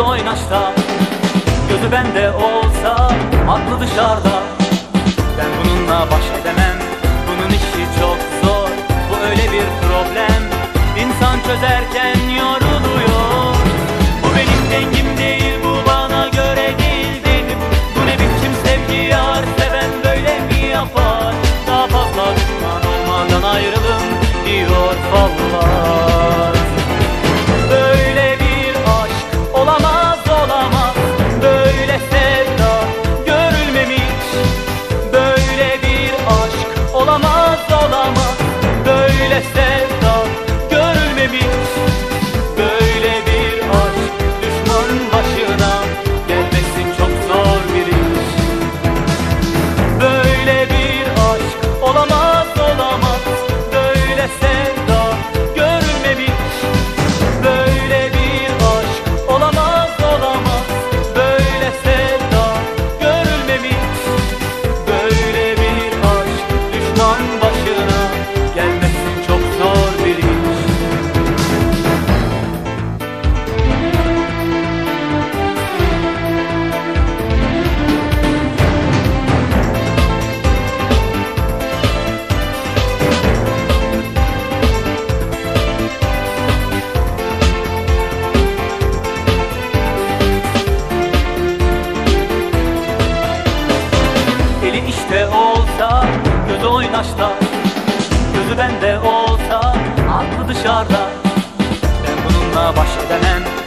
oynaşta. Gözü bende olsa aklı dışarıda. Oynaşta Gözü bende olsa aklı dışarıda. Ben bununla baş edemem